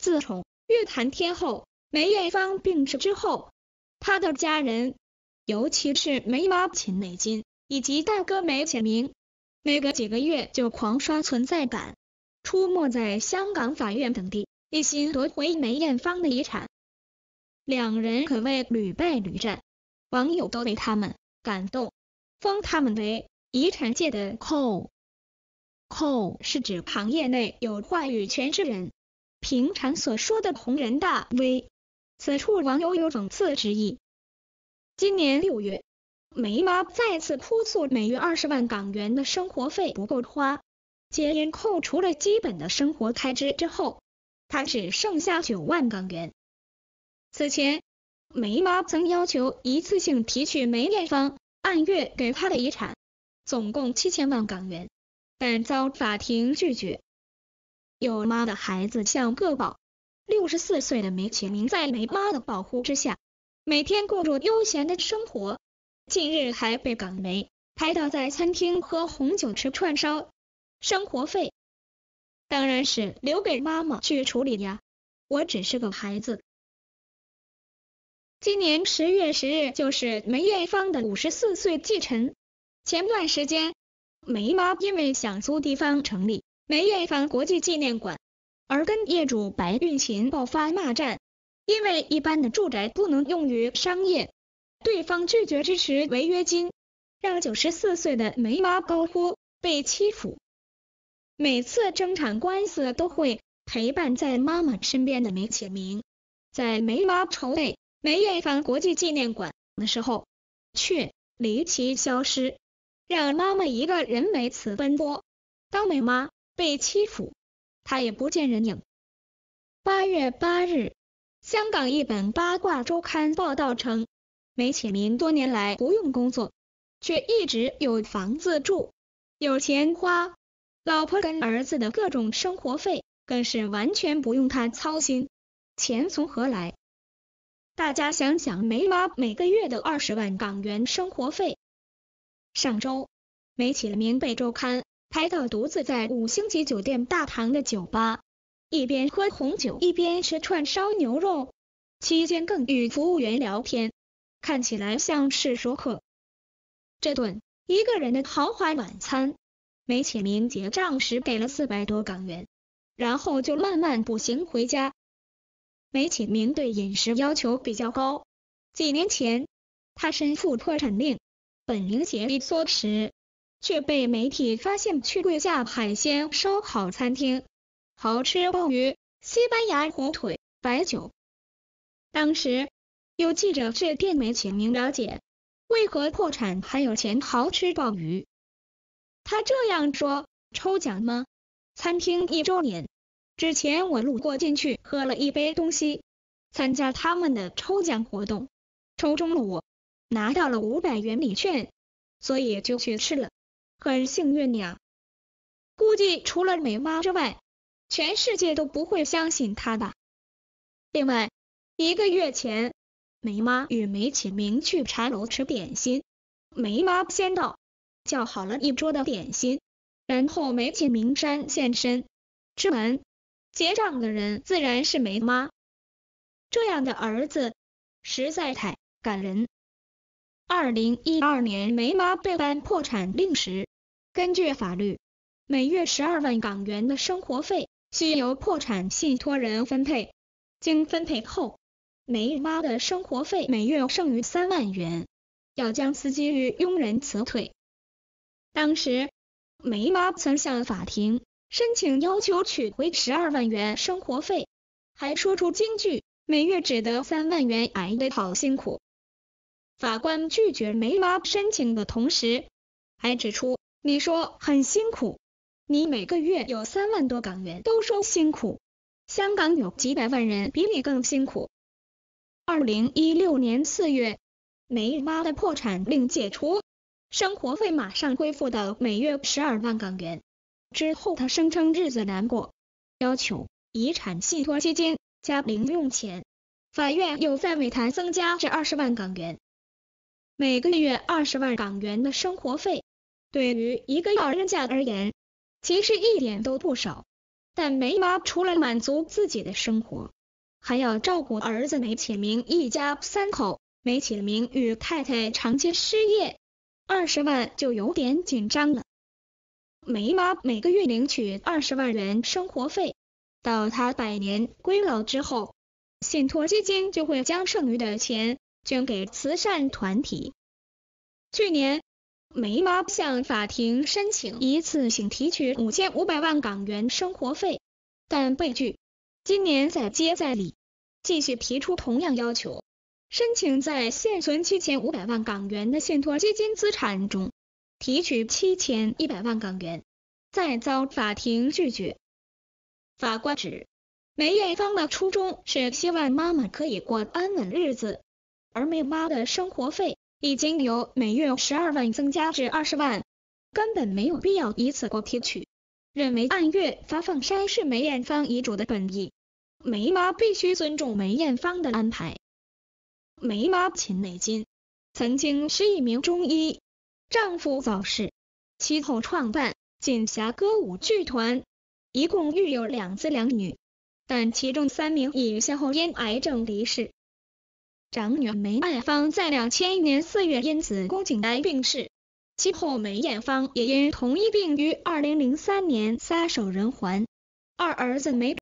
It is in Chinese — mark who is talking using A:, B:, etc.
A: 自从乐坛天后梅艳芳病逝之后，她的家人，尤其是梅妈秦美金以及大哥梅显明，每隔几个月就狂刷存在感，出没在香港法院等地，一心夺回梅艳芳的遗产。两人可谓屡败屡战，网友都被他们感动，封他们为遗产界的寇。寇是指行业内有话语权之人，平常所说的红人大 V。此处网友有讽刺之意。今年六月，梅妈再次哭诉每月二十万港元的生活费不够花，皆因扣除了基本的生活开支之后，她只剩下九万港元。此前，梅妈曾要求一次性提取梅艳芳按月给她的遗产，总共七千万港元，但遭法庭拒绝。有妈的孩子像个宝，六十四岁的梅启明在梅妈的保护之下，每天过着悠闲的生活。近日还被港媒拍到在餐厅喝红酒吃串烧，生活费当然是留给妈妈去处理呀，我只是个孩子。今年十月十日就是梅艳芳的五十四岁忌辰。前段时间，梅妈因为想租地方成立梅艳芳国际纪念馆，而跟业主白玉琴爆发骂战。因为一般的住宅不能用于商业，对方拒绝支持违约金，让九十四岁的梅妈高呼被欺负。每次争产官司都会陪伴在妈妈身边的梅启明，在梅妈筹备。梅艳芳国际纪念馆的时候，却离奇消失，让妈妈一个人为此奔波。当梅妈被欺负，他也不见人影。八月八日，香港一本八卦周刊报道称，梅启明多年来不用工作，却一直有房子住，有钱花，老婆跟儿子的各种生活费更是完全不用他操心，钱从何来？大家想想，梅妈每个月的二十万港元生活费。上周，梅启明被周刊拍到独自在五星级酒店大堂的酒吧，一边喝红酒一边吃串烧牛肉，期间更与服务员聊天，看起来像是熟客。这顿一个人的豪华晚餐，梅启明结账时给了四百多港元，然后就慢慢步行回家。梅启明对饮食要求比较高。几年前，他身负破产令，本应竭力缩食，却被媒体发现去贵价海鲜烧烤餐厅，豪吃鲍鱼、西班牙火腿、白酒。当时有记者致电梅启明了解，为何破产还有钱豪吃鲍鱼？他这样说：抽奖吗？餐厅一周年。之前我路过进去喝了一杯东西，参加他们的抽奖活动，抽中了我，拿到了五百元礼券，所以就去吃了，很幸运呀。估计除了美妈之外，全世界都不会相信他吧。另外，一个月前，梅妈与梅启明去茶楼吃点心，梅妈先到，叫好了一桌的点心，然后梅启明山现身，吃完。结账的人自然是梅妈，这样的儿子实在太感人。二零一二年梅妈被颁破产令时，根据法律，每月十二万港元的生活费需由破产信托人分配。经分配后，梅妈的生活费每月剩余三万元，要将司机与佣人辞退。当时，梅妈曾向法庭。申请要求取回十二万元生活费，还说出京剧每月只得三万元，挨得好辛苦。法官拒绝梅妈申请的同时，还指出：“你说很辛苦，你每个月有三万多港元都说辛苦，香港有几百万人比你更辛苦。”二零一六年四月，梅妈的破产令解除，生活费马上恢复到每月十二万港元。之后，他声称日子难过，要求遗产信托基金加零用钱。法院又再为他增加至二十万港元。每个月二十万港元的生活费，对于一个老人家而言，其实一点都不少。但梅妈除了满足自己的生活，还要照顾儿子梅启明一家三口。梅启明与太太长期失业，二十万就有点紧张了。梅妈每个月领取二十万元生活费，到她百年归老之后，信托基金就会将剩余的钱捐给慈善团体。去年，梅妈向法庭申请一次性提取五千五百万港元生活费，但被拒。今年再接再厉，继续提出同样要求。申请在现存七千五百万港元的信托基金资产中提取七千一百万港元，再遭法庭拒绝。法官指，梅艳芳的初衷是希望妈妈可以过安稳日子，而梅妈的生活费已经由每月十二万增加至二十万，根本没有必要以此过提取。认为按月发放筛是梅艳芳遗嘱的本意，梅妈必须尊重梅艳芳的安排。梅妈秦美金曾经是一名中医，丈夫早逝，其后创办锦霞歌舞剧团，一共育有两子两女，但其中三名已先后因癌症离世。长女梅爱芳在两千年四月因子宫颈癌病逝，其后梅艳芳也因同一病于二零零三年撒手人寰。二儿子梅。